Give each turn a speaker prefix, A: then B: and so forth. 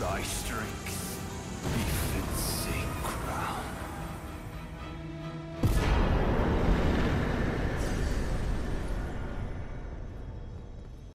A: thy strength.